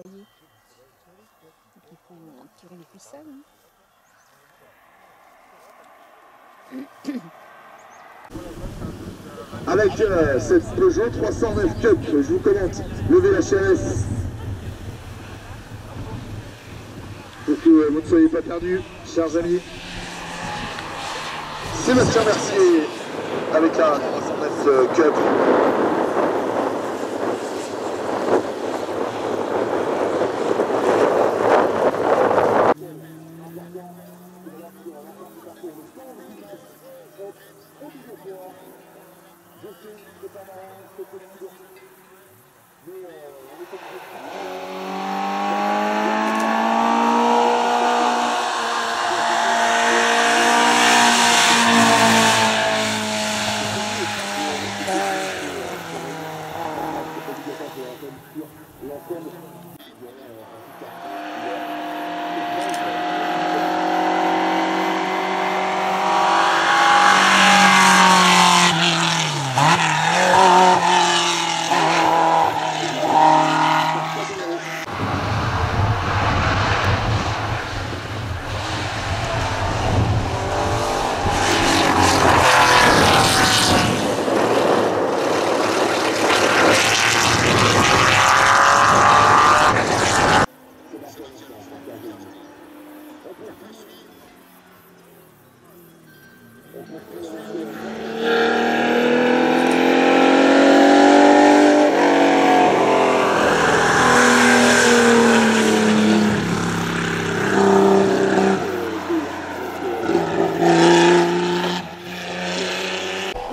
hein. Avec euh, cette Peugeot 309 Cup, je vous commente le VHS. Pour que euh, vous ne soyez pas perdus, chers amis. Sébastien Mercier avec la 309 euh, Cup.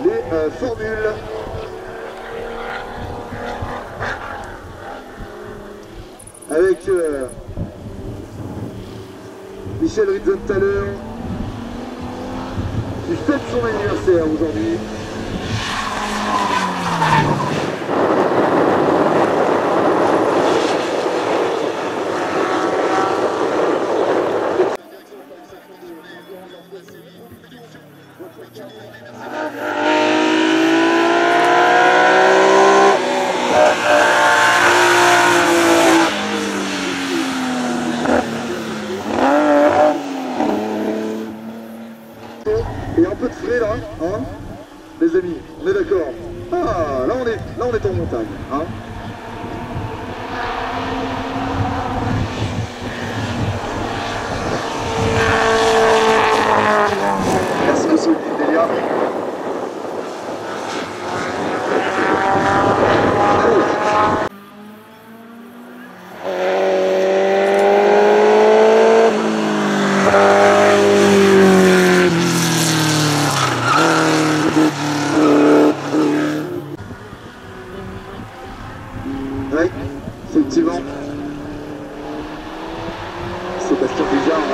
Les euh, formules. Avec euh, Michel Ritzenthaler qui fête son anniversaire aujourd'hui? Et un peu de frais là, hein Les amis, on est d'accord Ah, là on est, là on est en montagne, hein Merci monsieur Delia. Allez. Oui, effectivement. Sébastien Bujard,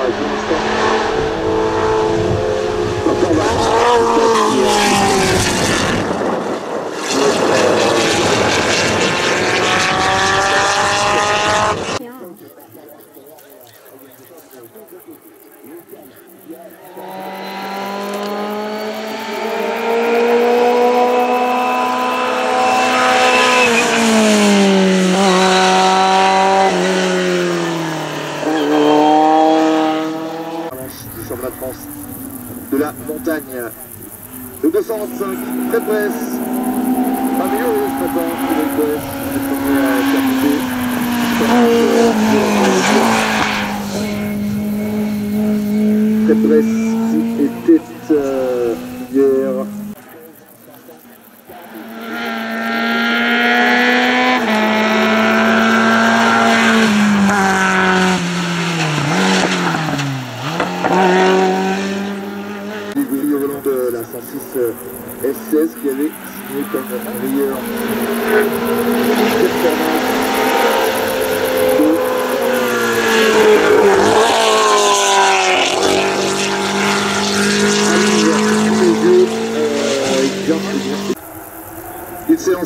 25, Fred Bress. Fabio, ce matin, Fred Bress, le premier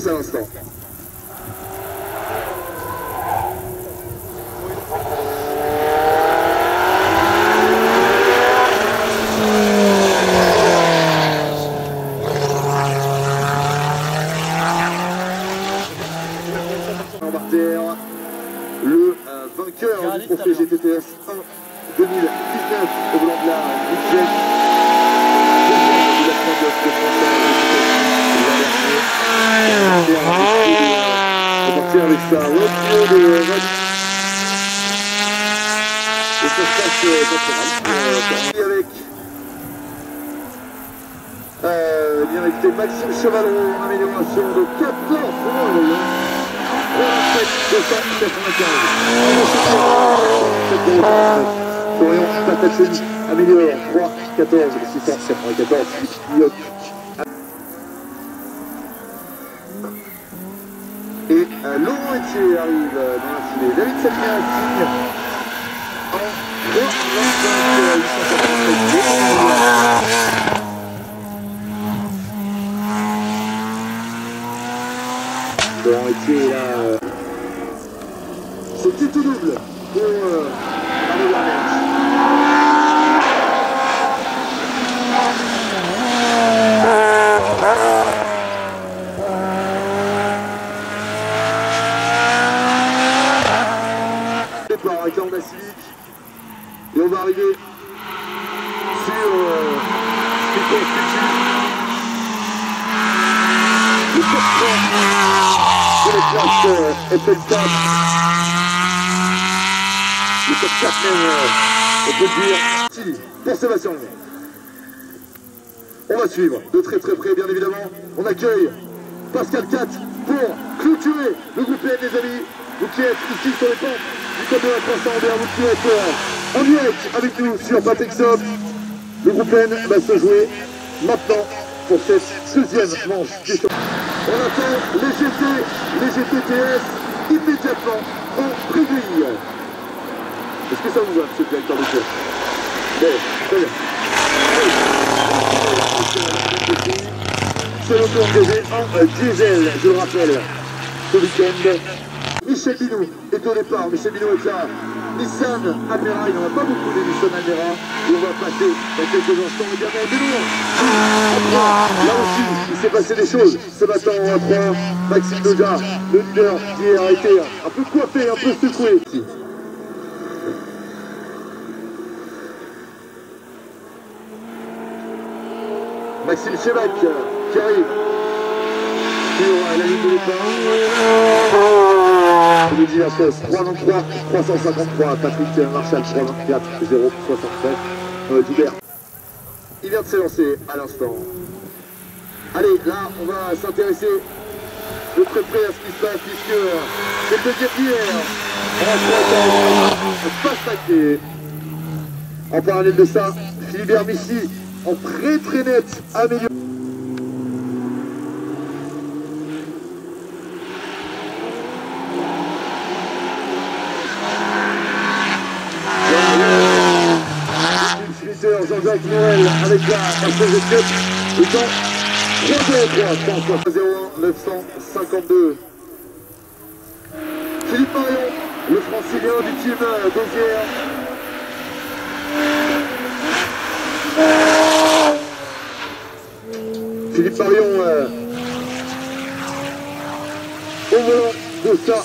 En parterre, le vainqueur du trophée GTTS 1 2019 au blanc de la Deuxième de la On partir avec sa voiture de. Et ça se passe euh, pas. Euh, avec euh, Maxime Chevalon en amélioration de 14 secondes. 37 295. Florian Patachoni améliore 3 14 694 pilote. Et Laurent Etier arrive dans la foulée. David Sabina signe en 3 25 887. Laurent Etier là. euh, C'est tout double pour euh, Mario Lamèche. Départ avec Honda Civic. Et on va arriver sur euh, Pico Fuji. Le top 3 de la classe euh, FL4. Le top 4 même, on peut dire. Tilly, pour Sébastien. On va suivre de très très près, bien évidemment. On accueille Pascal 4 pour clôturer le groupe N, les amis. Vous qui êtes ici sur les pentes de la croissance en direct avec nous sur Soft. Le groupe N va se jouer maintenant pour cette deuxième manche. du. On attend les GT, les GTTS immédiatement en pré-grille. Est-ce que ça vous va, monsieur le directeur de course Bon, très bien. C'est le tour en diesel, je le rappelle, ce week-end. Michel Binou au départ, Michel Binou est là. Nissan Almera, il n'y en a pas beaucoup de Nissan Almera. Et on va passer dans quelques instants également Binou. Après, là aussi, il s'est passé des choses. Ce matin en 3, Maxime Doja, le leader qui a été un peu coiffé, un peu secoué. Maxime Chevac qui arrive sur la ligne de départ. Latos, 393, 353, Patrick Marchal, 324, 067, euh. Il vient de s'élancer à l'instant. Allez, là, on va s'intéresser de très près à ce qui se passe, puisque c'est le deuxième d'hier. En sacré. En parallèle de ça, Philibert Missy, en très très net, amélioré. Jean-Jacques Noël avec la Mercedes Cup et dans 3 0 01 952. Philippe Marion, le francilien du team. Philippe Marion euh, au volant de ça.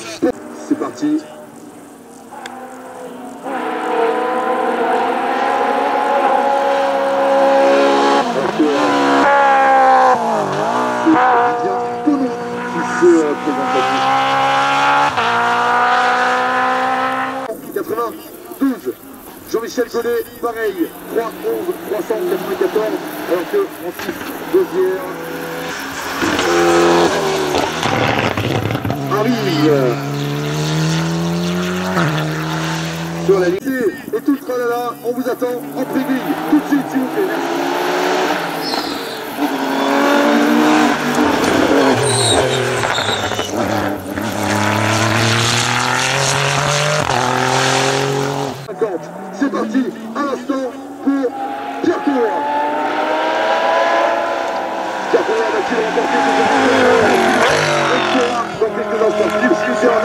C'est parti. Donc, euh, c'est bien Tonon qui se euh, présente à nous. 92. Jean-Michel Collet, pareil, 3 11 394, alors que Francis Dosière arrive sur la ligne. Et tout le tralala, on vous attend en pré-grille, tout de suite s'il vous plaît. Merci. C'est parti à l'instant pour Pierre Courroy. Pierre Courroy va-t-il remporter ce sera dans quelques instants. Steve Schuster en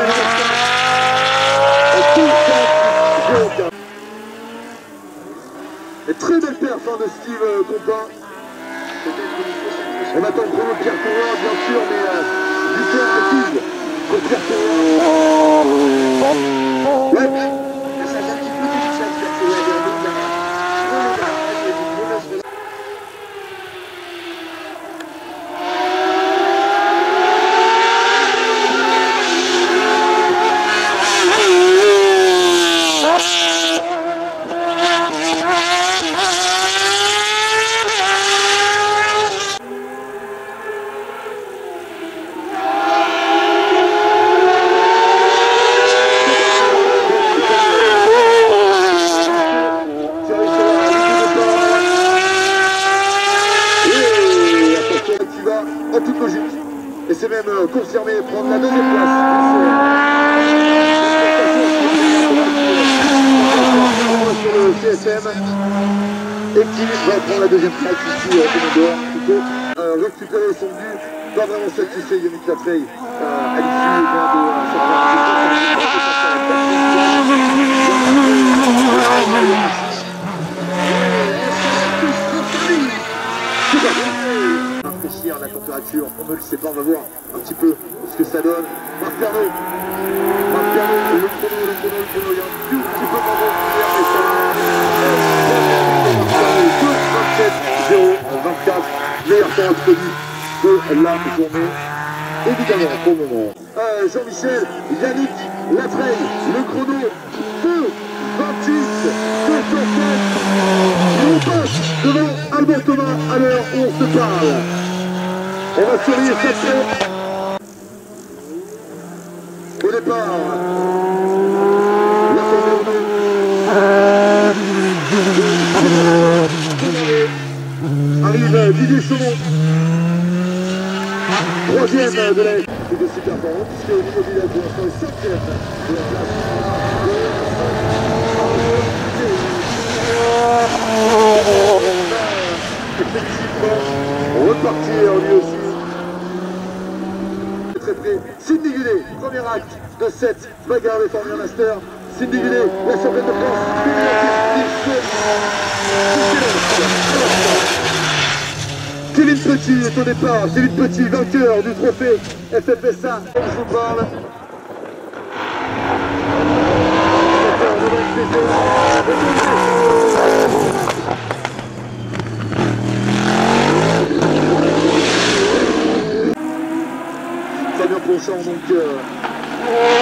0-4. Et très belle perf hein, de Steve euh, Compin. On attend de Pierre Courroy, bien sûr, mais euh, victoire acquise pour Pierre. Ouais. Euh, confirmé prendre la deuxième place. Sur le CSM. Et qui va prendre la deuxième place ici euh, au Commodore. Faut euh, récupérer son but. Pas vraiment satisfait Yannick euh, à l'issue de on ne le sait pas, on va voir un petit peu ce que ça donne. Marc Pernaud, Marc Pernaud, le chrono, le chrono, le chrono, il y a un tout petit peu de moment mais ça va. 0, 24, meilleur temps absolu de la journée. Évidemment, pour le moment. Euh, Jean-Michel, Yannick, Latreille, le chrono, 2, 28, 207. On passe devant Albert Thomas à l'heure où on se parle. Va surveiller cette tête. Au départ, Arrive Didier. Troisième de la et de super puisque au niveau du lac, pour l'instant, est cinquième de la place. Très près, Cindy premier acte de cette bagarre des Formula Master. Cindy Gullet, la championne de France. Kevin Petit est au départ, Kevin Petit, vainqueur du trophée FFSA, je vous parle. solução num piano.